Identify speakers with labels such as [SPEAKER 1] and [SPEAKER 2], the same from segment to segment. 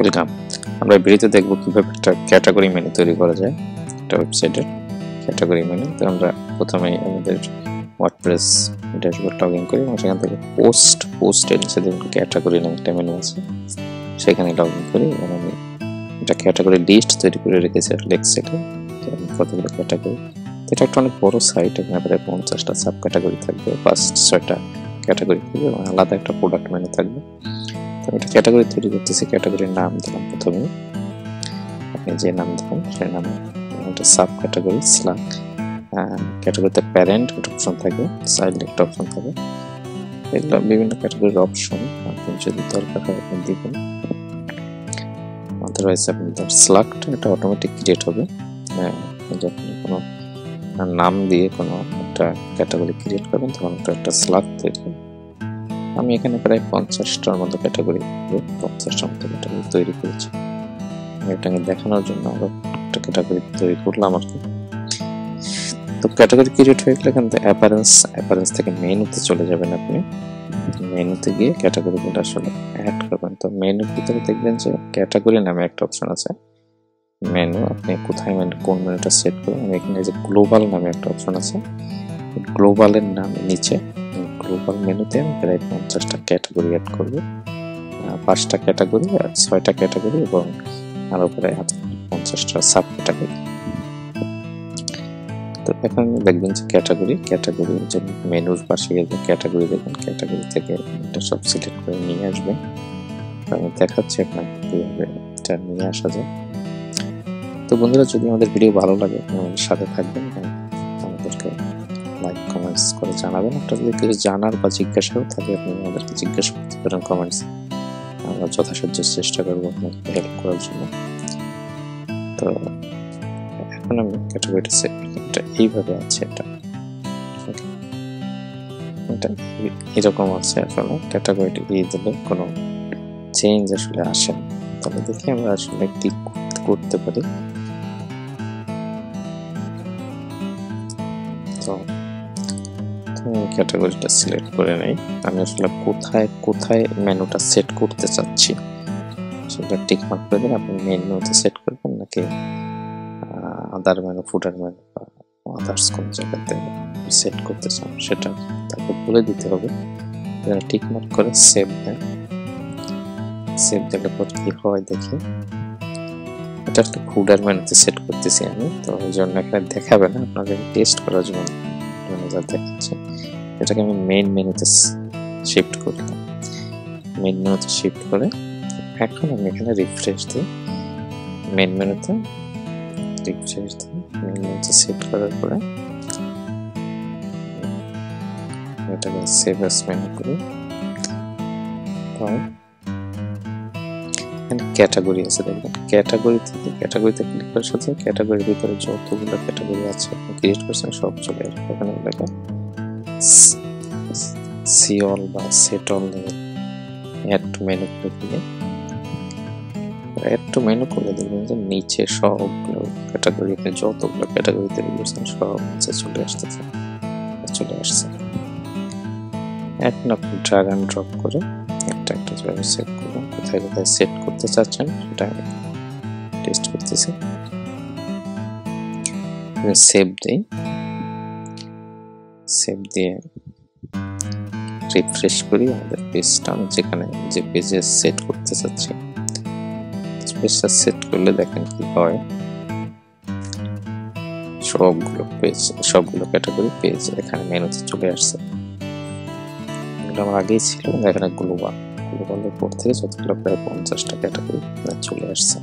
[SPEAKER 1] Welcome আমরা ভিডিওতে দেখব কীভাবে একটা ক্যাটাগরি মেনু তৈরি করা যায়, একটা ওয়েবসাইটের ক্যাটাগরি মেনু। তো আমরা প্রথমেই আমাদের ওয়ার্ডপ্রেস ড্যাশবোর্ড লগ ইন করি এবং সেখান থেকে পোস্ট পোস্টের নিচে ক্যাটাগরি নামে একটা মেনু আছে। সেখানে লগ ইন করি এবং আমি একটা ক্যাটাগরি লিস্ট তৈরি করে রেখেছি আসলে এক্সেলে কতগুলো ক্যাটাগরি এটা একটা অনেক বড় সাইট এখানে প্রায় পঞ্চাশটা সাব ক্যাটাগরি থাকবে। পাঁচ ছয়টা ক্যাটাগরি থাকবে এবং আলাদা একটা প্রোডাক্ট মেনু থাকবে। তো এটা ক্যাটাগরি তৈরি করতেছি ক্যাটাগরির নাম দিলাম প্রথমে। আপনি যে নাম দেবেন, সেই নাম একটা সাব ক্যাটাগরি স্লাক ক্যাটাগরিতে প্যারেন্ট একটা অপশন থাকে চাইল্ড একটা অপশন থাকে এগুলো বিভিন্ন ক্যাটাগরির অপশন আপনি যদি দরকার হয় আপনি দিবেন। আদারওয়াইজ তার স্লাকটা এটা অটোমেটিক ক্রিয়েট হবে। যখন কোনো নাম দিয়ে কোনো একটা ক্যাটাগরি ক্রিয়েট করবেন, তখন একটা একটা স্লাক তৈরি হবে। আমি এখানে প্রায় পঞ্চাশটার মতো ক্যাটাগরি পঞ্চাশটার মতো ক্যাটাগরি তৈরি করেছি। এটাকে দেখানোর জন্য আমরা একটা ক্যাটাগরি তৈরি করলাম আর কি। তো ক্যাটাগরি ক্রিয়েট হয়ে গেলে এখান থেকে অ্যাপারেন্স অ্যাপারেন্স থেকে মেনুতে চলে যাবেন আপনি। মেনুতে গিয়ে ক্যাটাগরিগুলো আসলে অ্যাড করবেন। তো মেনুর ভিতরে দেখবেন যে ক্যাটাগরি নামে একটা অপশন আছে। মেনু আপনি কোথায় মেনু কোন মেনুটা সেট করবেন? এখানে যে গ্লোবাল নামে একটা অপশন আছে। গ্লোবালের নাম নিচে গ্লোবাল মেনুতে আমি প্রায় পঞ্চাশটা ক্যাটাগরি অ্যাড করব। পাঁচটা ক্যাটাগরি আর ছয়টা ক্যাটাগরি এবং আরও প্রায় পঞ্চাশটা সাব ক্যাটাগরি তো এখন দেখবেন যে ক্যাটাগরি ক্যাটাগরি যে মেনুর পাশে গেলে ক্যাটাগরি দেখবেন ক্যাটাগরি থেকে এটা সব সিলেক্ট করে নিয়ে আসবেন আমি দেখাচ্ছি আপনাকে কীভাবে এটা নিয়ে আসা যায়। তো বন্ধুরা, যদি আমাদের ভিডিও ভালো লাগে, আমাদের সাথে থাকবেন কমেন্টস করে জানাবেন। যদি কিছু জানার বা জিজ্ঞাসাও থাকে আপনি আমাদেরকে জিজ্ঞাসা করতে পারেন কমেন্টস আমরা যথাসাধ্য চেষ্টা করব আপনাকে হেল্প করার জন্য। তো, এখন আমি ক্যাটাগরিটা সেট এটা এইভাবে আছে এটা। এটা এরকম আছে আসলে ক্যাটাগরিটি এই দিলে কোনো চেঞ্জ আসলে আসে না। তাহলে দেখি আমরা আসলে ক্লিক করতে পারি। তো ক্যাটাগরিটা সিলেক্ট করে নেই। আমি আসলে কোথায় কোথায় মেনুটা সেট করতে চাচ্ছি? সেটা টিক মার্ক করে দিন, আপনি মেন মেনুতে সেট করবেন নাকি আদার মেনু ফুটার মেনু বা আদার্স কোন জায়গাতে সেট করতে চান সেটা তাকে বলে দিতে হবে। টিক মার্ক করে সেভ দেন। সেভ দিলে পর কি হয় দেখি। এটা একটা ফুডার মেনুতে সেট করতেছি আমি, তো ওই জন্য এখানে দেখাবে না। আপনাকে টেস্ট করার জন্য ম্যানেজার দেখাচ্ছে। এটাকে আমি মেইন মেনুতে শিফট করলাম মেইন মেনুতে শিফট করে এখন আমি এখানে রিফ্রেশ দিই। মেন মেনুতে রিফ্রেশ দিই। মেইন মেনুতে সেট করার পরে এটাকে সেভ এস মেনু করি। ক্যাটাগরি আছে দেখবেন। ক্যাটাগরি থেকে ক্যাটাগরিতে ক্লিক করার সাথে ক্যাটাগরির ভিতরে যতগুলো ক্যাটাগরি আছে, আপনি ক্রিয়েট করছেন সব চলে আসবে। এখানে লেখা সিঅল বা সেটল অ্যাড টু মেনু করে দিলে অ্যাড টু মেনু করে দেখবেন যে নিচে সবগুলো ক্যাটাগরিতে যতগুলো ক্যাটাগরি তৈরি করছেন সব নিচে চলে আসতেছে, চলে আসছে। এখন আপনি ড্রাগ অ্যান্ড ড্রপ করে একটা একটা জায়গায় সেট করুন, কোথায় কোথায় সেট করতে চাচ্ছেন সেটা টেস্ট করতেছি। সেভ দিই। সেভ দিয়ে রিফ্রেশ করি আমাদের পেজটা আমি যেখানে যে পেজে সেট করতে চাচ্ছি পেজটা সেট করলে দেখেন কি হয়। সবগুলো পেজ সবগুলো ক্যাটাগরি পেজ এখানে মেনুতে চলে আসছে। এগুলো আমার আগেই ছিল, এখানে গ্লোবাল গ্লোবালের পর থেকে যতগুলো প্রায় পঞ্চাশটা ক্যাটাগরি চলে আসছে।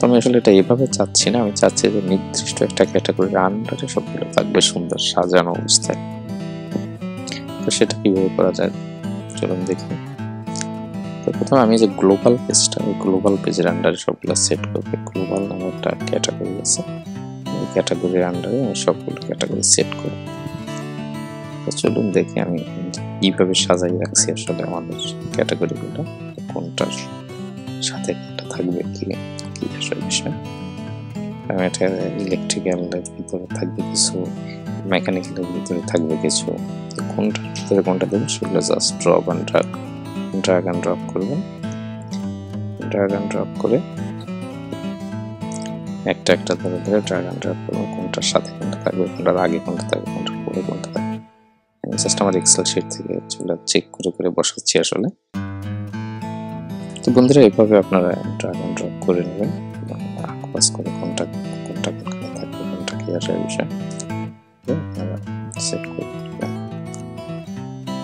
[SPEAKER 1] তো আমি আসলে এটা এভাবে চাচ্ছি না। আমি চাচ্ছি যে নির্দিষ্ট একটা ক্যাটাগরির আন্ডারে সবগুলো থাকবে সুন্দর সাজানো অবস্থায়। তো সেটা কীভাবে করা যায়? চলুন দেখি। তো প্রথমে আমি যে গ্লোবাল পেজটা ওই গ্লোবাল পেজের আন্ডারে সবগুলো সেট করবে। গ্লোবাল নামে একটা ক্যাটাগরি আছে। ওই ক্যাটাগরির আন্ডারে আমি সবগুলো ক্যাটাগরি সেট করব। তো চলুন দেখি আমি কীভাবে সাজাই রাখছি আসলে আমাদের ক্যাটাগরিগুলো কোনটার সাথে থাকবে কি? কি বিষয়? এটা ইলেকট্রিক্যালের ভিতরে থাকবে কিছু মেকানিক্যালের ভিতরে থাকবে কিছু। কোনটার ভিতরে কোনটা দেবেন সেগুলো just drop and drag drag and drop করবেন ড্র্যাগ অ্যান্ড ড্রপ করে একটা একটা ধরে ধরে ড্র্যাগ অ্যান্ড ড্রপ করব, কোনটার সাথে কোনটা থাকবে, কোনটার আগে কোনটা থাকবে, কোনটার পরে কোনটা থাকবে। জাস্ট আমার এক্সেল শিট থেকে চলে চেক করে করে বসাচ্ছি আসলে। তো বন্ধুরা এভাবে আপনারা ড্র্যাগ অ্যান্ড ড্রপ করে নেবেন আঁকবাস করে কোনটা কোনটা কোনখানে থাকবে কোনটা কি আসার বিষয়। আপনারা সেট করে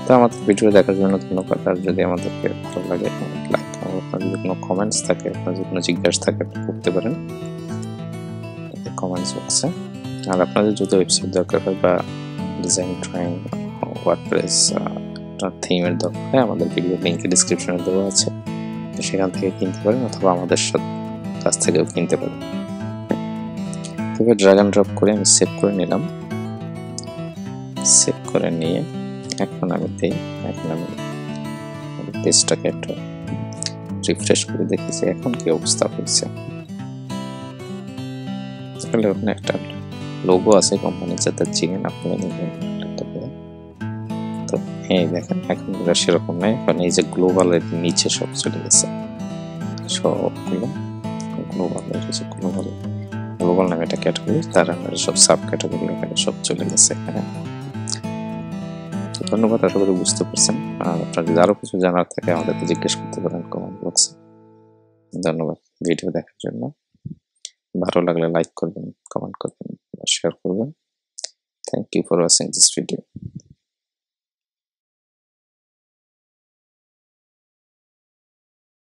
[SPEAKER 1] তো আমাদের ভিডিও দেখার জন্য ধন্যবাদ। আর যদি আমাদেরকে ভালো লাগে লাইক আপনার যদি কোনো কমেন্টস থাকে, আপনার যদি কোনো জিজ্ঞাসা থাকে, আপনি করতে পারেন। কমেন্টস বক্সে আর আপনাদের যদি ওয়েবসাইট দরকার হয় বা ডিজাইন ড্রয়িং ওয়ার্ডপ্রেস থিমের দরকার হয়, আমাদের ভিডিও লিঙ্কে ডিসক্রিপশনে দেওয়া আছে। তো সেখান থেকে কিনতে পারেন অথবা আমাদের সাথে কাছ থেকেও কিনতে পারেন। তবে ড্রাগ অ্যান্ড ড্রপ করে আমি সেভ করে নিলাম। সেভ করে নিয়ে এখন আমি দিই, এখন আমি পেজটাকে একটা রিফ্রেশ করে দেখেছি এখন কি অবস্থা হয়েছে। একটা লোগো আছে কোম্পানির যাতে চিনেন, আপনি হ্যাঁ দেখেন এখন সেরকম নেই এখন এই যে গ্লোবালের নিচে সব চলে গেছে। সবগুলো গ্লোবাল হচ্ছে গ্লোবাল গ্লোবাল নামে একটা ক্যাটাগরি তার আমরা সব সাব ক্যাটাগরি এখানে সব চলে গেছে এখানে ধন্যবাদ, আশা করি বুঝতে পারছেন। আর আপনার যদি আরও কিছু জানার থাকে, আমাদেরকে জিজ্ঞেস করতে পারেন কমেন্ট বক্সে ধন্যবাদ ভিডিও দেখার জন্য। ভালো লাগলে লাইক করবেন কমেন্ট করবেন শেয়ার করবেন। Thank you for watching this video